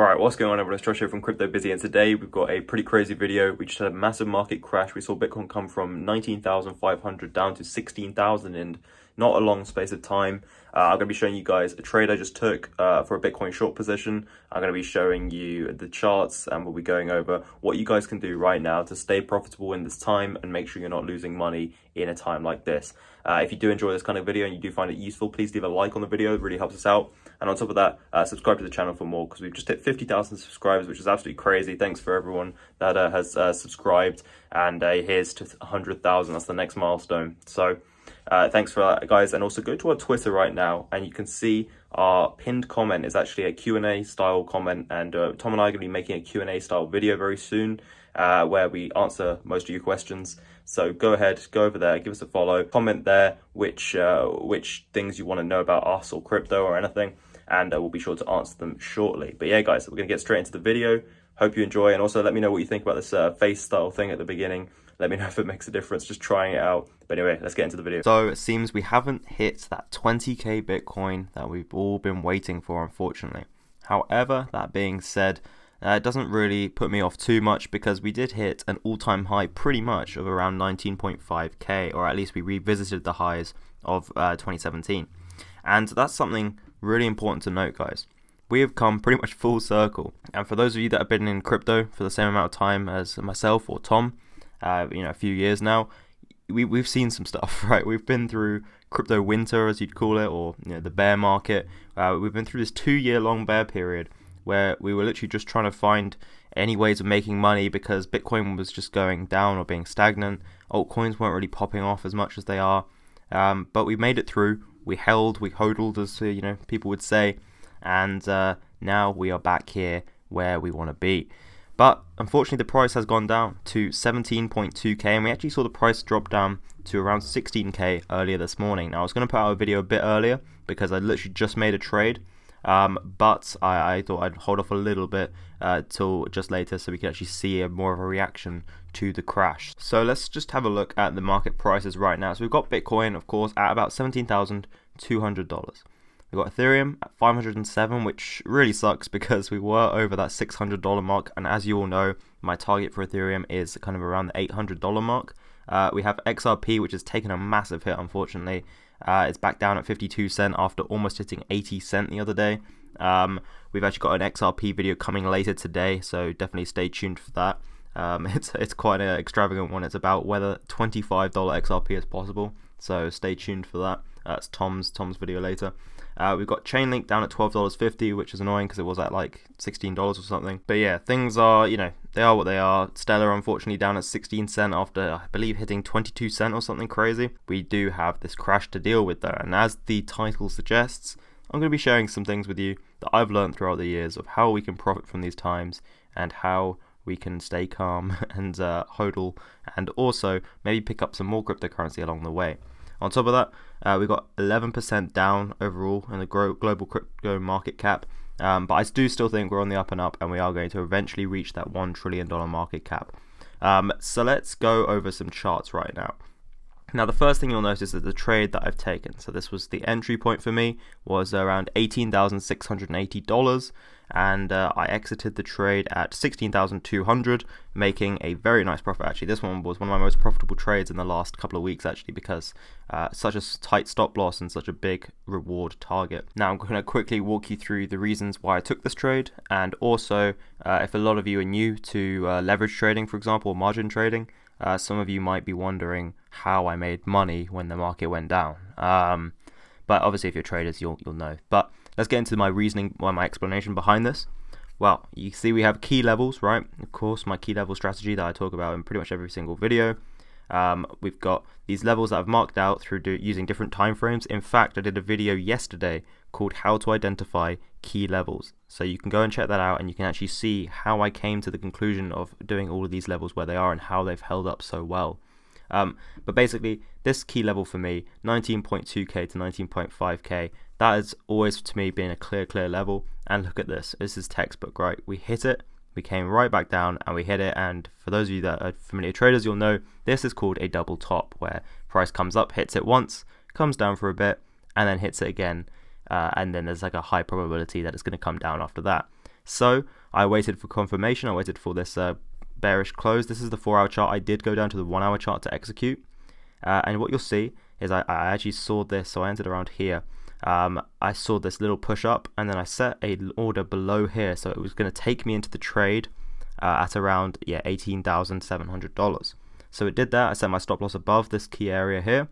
Alright, what's going on everyone? It's Josh here from Crypto Busy and today we've got a pretty crazy video. We just had a massive market crash. We saw Bitcoin come from 19,500 down to 16,000 in not a long space of time. Uh, I'm going to be showing you guys a trade I just took uh, for a Bitcoin short position. I'm going to be showing you the charts and we'll be going over what you guys can do right now to stay profitable in this time and make sure you're not losing money in a time like this. Uh, if you do enjoy this kind of video and you do find it useful, please leave a like on the video. It really helps us out. And on top of that, uh, subscribe to the channel for more because we've just hit 50,000 subscribers, which is absolutely crazy. Thanks for everyone that uh, has uh, subscribed. And uh, here's to 100,000. That's the next milestone. So uh, thanks for that, guys. And also go to our Twitter right now and you can see our pinned comment is actually a Q&A style comment. And uh, Tom and I are going to be making a Q&A style video very soon uh, where we answer most of your questions. So go ahead, go over there, give us a follow, comment there which uh, which things you want to know about us or crypto or anything and uh, we'll be sure to answer them shortly. But yeah, guys, we're going to get straight into the video. Hope you enjoy, and also let me know what you think about this uh, face style thing at the beginning. Let me know if it makes a difference, just trying it out. But anyway, let's get into the video. So it seems we haven't hit that 20k Bitcoin that we've all been waiting for, unfortunately. However, that being said, uh, it doesn't really put me off too much because we did hit an all-time high pretty much of around 19.5k, or at least we revisited the highs of uh, 2017. And that's something really important to note, guys. We have come pretty much full circle. And for those of you that have been in crypto for the same amount of time as myself or Tom, uh, you know, a few years now, we, we've seen some stuff, right? We've been through crypto winter, as you'd call it, or you know, the bear market. Uh, we've been through this two year long bear period where we were literally just trying to find any ways of making money because Bitcoin was just going down or being stagnant. Altcoins weren't really popping off as much as they are. Um, but we made it through we held, we hodled, as uh, you know people would say, and uh, now we are back here where we want to be. But unfortunately, the price has gone down to 17.2k, and we actually saw the price drop down to around 16k earlier this morning. Now, I was going to put out a video a bit earlier because I literally just made a trade, um, but I, I, thought I'd hold off a little bit uh, till just later so we could actually see a, more of a reaction to the crash. So let's just have a look at the market prices right now. So we've got Bitcoin, of course, at about $17,200. We've got Ethereum at 507, which really sucks because we were over that $600 mark. And as you all know, my target for Ethereum is kind of around the $800 mark. Uh, we have XRP, which has taken a massive hit, unfortunately. Uh, it's back down at 52 cent after almost hitting 80 cent the other day. Um, we've actually got an XRP video coming later today, so definitely stay tuned for that. Um, it's it's quite an extravagant one. It's about whether $25 XRP is possible, so stay tuned for that. That's Tom's Tom's video later. Uh, we've got Chainlink down at $12.50, which is annoying because it was at like $16 or something. But yeah, things are, you know, they are what they are. Stellar, unfortunately, down at 16 cent after, I believe, hitting 22 cent or something crazy. We do have this crash to deal with though, and as the title suggests, I'm going to be sharing some things with you that I've learned throughout the years of how we can profit from these times and how we can stay calm and uh, hodl and also maybe pick up some more cryptocurrency along the way. On top of that, uh, we got 11% down overall in the global crypto market cap. Um, but I do still think we're on the up and up, and we are going to eventually reach that $1 trillion market cap. Um, so let's go over some charts right now. Now the first thing you'll notice is the trade that I've taken. So this was the entry point for me was around $18,680 and uh, I exited the trade at 16,200 making a very nice profit actually. This one was one of my most profitable trades in the last couple of weeks actually because uh, such a tight stop loss and such a big reward target. Now I'm going to quickly walk you through the reasons why I took this trade and also uh, if a lot of you are new to uh, leverage trading for example or margin trading uh, some of you might be wondering how I made money when the market went down. Um, but obviously, if you're traders, you'll you'll know. But let's get into my reasoning, my explanation behind this. Well, you see, we have key levels, right? Of course, my key level strategy that I talk about in pretty much every single video. Um, we've got these levels that I've marked out through do, using different time frames. In fact, I did a video yesterday called How to Identify Key Levels. So you can go and check that out and you can actually see how I came to the conclusion of doing all of these levels where they are and how they've held up so well. Um, but basically, this key level for me, 19.2k to 19.5k, that has always to me been a clear, clear level. And look at this, this is textbook, right? We hit it, we came right back down and we hit it and for those of you that are familiar traders you'll know this is called a double top where price comes up hits it once comes down for a bit and then hits it again uh, and then there's like a high probability that it's going to come down after that So I waited for confirmation. I waited for this uh, bearish close. This is the four hour chart. I did go down to the one hour chart to execute. Uh, and what you'll see is I, I, actually saw this. So I entered around here. Um, I saw this little push up and then I set a order below here. So it was going to take me into the trade uh, at around yeah $18,700. So it did that. I set my stop loss above this key area here.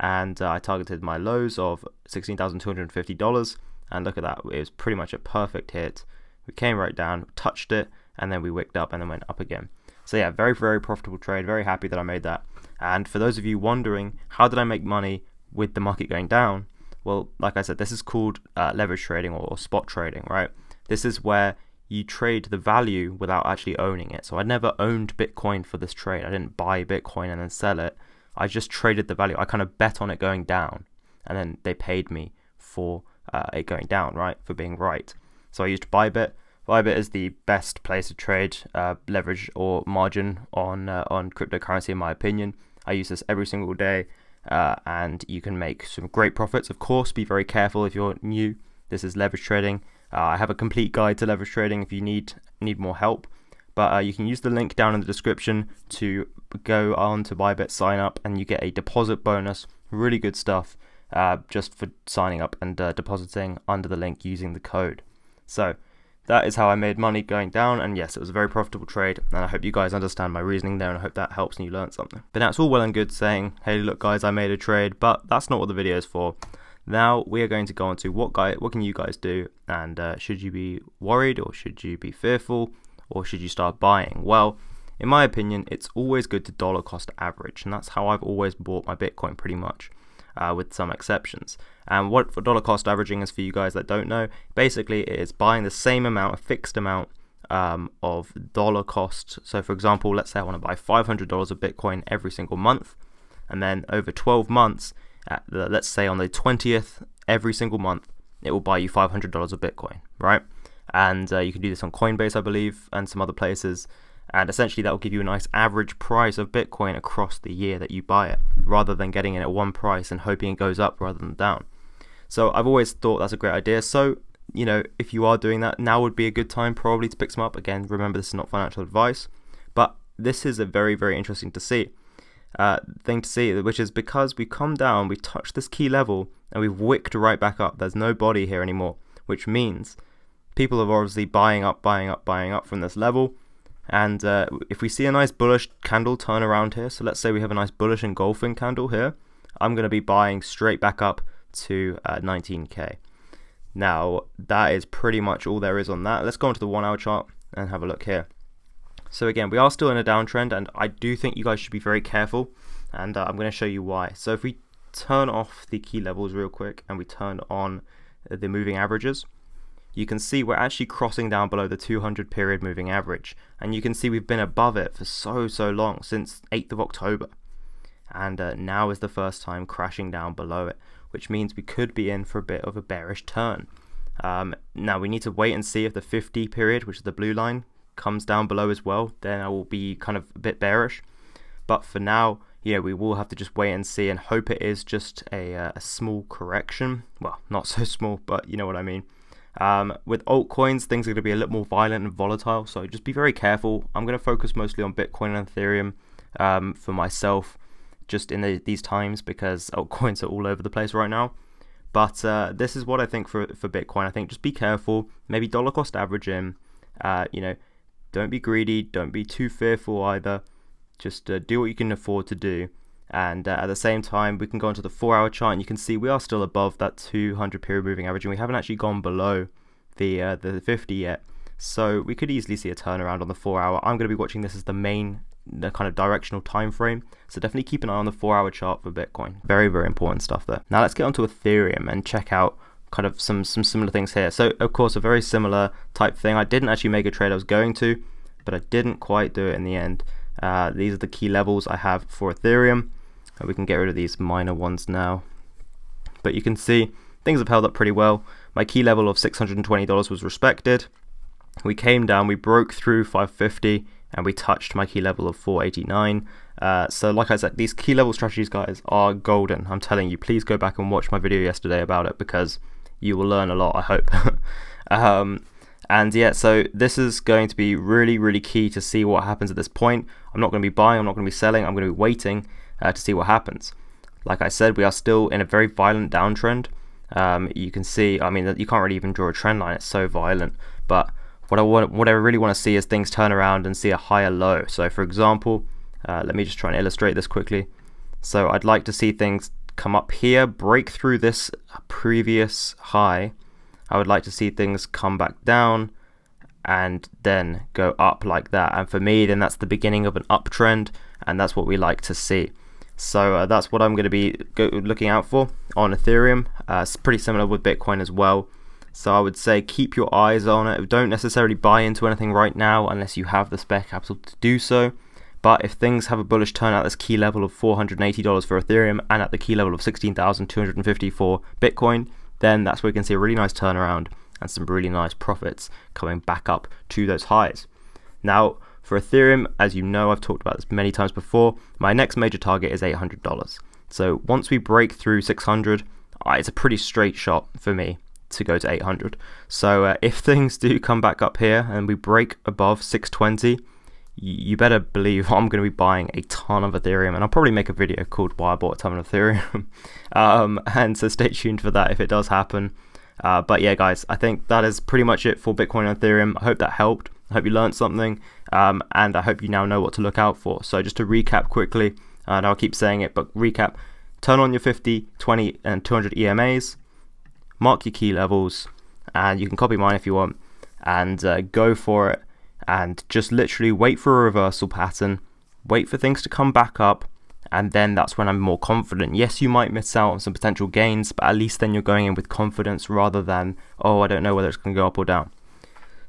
And uh, I targeted my lows of $16,250. And look at that. It was pretty much a perfect hit. We came right down, touched it, and then we wicked up and then went up again. So yeah, very, very profitable trade. Very happy that I made that. And for those of you wondering, how did I make money with the market going down? Well, like I said, this is called uh, leverage trading or, or spot trading, right? This is where you trade the value without actually owning it. So I never owned Bitcoin for this trade. I didn't buy Bitcoin and then sell it. I just traded the value. I kind of bet on it going down, and then they paid me for uh, it going down, right? For being right. So I used Bybit. Bybit is the best place to trade uh, leverage or margin on uh, on cryptocurrency, in my opinion. I use this every single day, uh, and you can make some great profits. Of course, be very careful if you're new. This is leverage trading. Uh, I have a complete guide to leverage trading if you need need more help. But uh, you can use the link down in the description to go on to Bybit, sign up, and you get a deposit bonus. Really good stuff uh, just for signing up and uh, depositing under the link using the code. So that is how I made money going down. And yes, it was a very profitable trade. And I hope you guys understand my reasoning there and I hope that helps and you learn something. But that's all well and good saying, hey, look, guys, I made a trade, but that's not what the video is for. Now we are going to go on to what guy, what can you guys do, and uh, should you be worried or should you be fearful or should you start buying? Well, in my opinion, it's always good to dollar cost average, and that's how I've always bought my Bitcoin pretty much, uh, with some exceptions. And what dollar cost averaging is for you guys that don't know, basically it is buying the same amount, a fixed amount um, of dollar cost. So, for example, let's say I want to buy $500 of Bitcoin every single month, and then over 12 months, the, let's say on the 20th every single month, it will buy you $500 of Bitcoin, right? And uh, you can do this on Coinbase, I believe, and some other places. And essentially, that will give you a nice average price of Bitcoin across the year that you buy it, rather than getting it at one price and hoping it goes up rather than down. So I've always thought that's a great idea. So, you know, if you are doing that, now would be a good time probably to pick some up. Again, remember, this is not financial advice, but this is a very, very interesting to see uh, thing to see, which is because we come down, we touch this key level, and we've wicked right back up. There's no body here anymore, which means people are obviously buying up, buying up, buying up from this level. And uh, if we see a nice bullish candle turn around here, so let's say we have a nice bullish engulfing candle here, I'm going to be buying straight back up to uh, 19k. Now, that is pretty much all there is on that. Let's go on to the one hour chart and have a look here. So again, we are still in a downtrend, and I do think you guys should be very careful, and uh, I'm going to show you why. So if we turn off the key levels real quick, and we turn on the moving averages, you can see we're actually crossing down below the 200 period moving average, and you can see we've been above it for so, so long, since 8th of October. And uh, now is the first time crashing down below it, which means we could be in for a bit of a bearish turn. Um, now we need to wait and see if the 50 period, which is the blue line, comes down below as well, then I will be kind of a bit bearish. But for now, you know, we will have to just wait and see and hope it is just a, uh, a small correction. Well, not so small, but you know what I mean. Um, with altcoins, things are going to be a little more violent and volatile, so just be very careful. I'm going to focus mostly on Bitcoin and Ethereum um, for myself just in the, these times because altcoins are all over the place right now. But uh, this is what I think for, for Bitcoin. I think just be careful, maybe dollar cost average in, uh, you know, don't be greedy, don't be too fearful either. Just uh, do what you can afford to do. And uh, at the same time, we can go into the four hour chart and you can see we are still above that 200 period moving average and we haven't actually gone below the, uh, the 50 yet. So we could easily see a turnaround on the four hour. I'm going to be watching this as the main the kind of directional time frame. So definitely keep an eye on the four hour chart for Bitcoin. Very, very important stuff there. Now let's get onto Ethereum and check out kind of some some similar things here. So of course a very similar type thing. I didn't actually make a trade I was going to, but I didn't quite do it in the end. Uh, these are the key levels I have for Ethereum. We can get rid of these minor ones now. But you can see things have held up pretty well. My key level of $620 was respected. We came down, we broke through 550 and we touched my key level of 489. Uh, so like I said, these key level strategies, guys, are golden. I'm telling you, please go back and watch my video yesterday about it because you will learn a lot, I hope. um, And yeah, so this is going to be really, really key to see what happens at this point. I'm not going to be buying, I'm not going to be selling, I'm going to be waiting uh, to see what happens. Like I said, we are still in a very violent downtrend. Um, you can see, I mean, you can't really even draw a trend line, it's so violent. But what I want, what I really want to see is things turn around and see a higher low. So for example, uh, let me just try and illustrate this quickly. So I'd like to see things come up here, break through this previous high. I would like to see things come back down and then go up like that. And for me, then that's the beginning of an uptrend, and that's what we like to see. So uh, that's what I'm going to be looking out for on Ethereum. Uh, it's pretty similar with Bitcoin as well. So I would say keep your eyes on it. Don't necessarily buy into anything right now unless you have the spare capital to do so. But if things have a bullish turn at this key level of $480 for Ethereum and at the key level of 16,250 for Bitcoin, then that's where we can see a really nice turnaround and some really nice profits coming back up to those highs. Now, for Ethereum, as you know, I've talked about this many times before, my next major target is $800. So once we break through 600, uh, it's a pretty straight shot for me to go to 800. So uh, if things do come back up here and we break above 620, you better believe I'm going to be buying a ton of Ethereum, and I'll probably make a video called "Why I Bought a Ton of Ethereum." um, and so stay tuned for that if it does happen. Uh, but yeah, guys, I think that is pretty much it for Bitcoin and Ethereum. I hope that helped. I hope you learned something, um, and I hope you now know what to look out for. So just to recap quickly, and I'll keep saying it, but recap: turn on your 50, 20, and 200 EMAs, mark your key levels, and you can copy mine if you want, and uh, go for it and just literally wait for a reversal pattern, wait for things to come back up, and then that's when I'm more confident. Yes, you might miss out on some potential gains, but at least then you're going in with confidence rather than, oh, I don't know whether it's going to go up or down.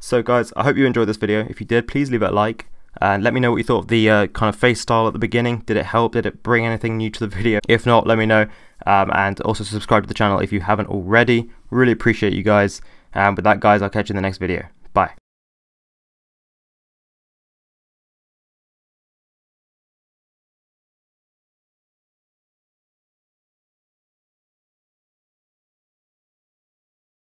So, guys, I hope you enjoyed this video. If you did, please leave it a like. And let me know what you thought of the uh, kind of face style at the beginning. Did it help? Did it bring anything new to the video? If not, let me know. Um, and also subscribe to the channel if you haven't already. Really appreciate you guys. And with that, guys, I'll catch you in the next video. Bye.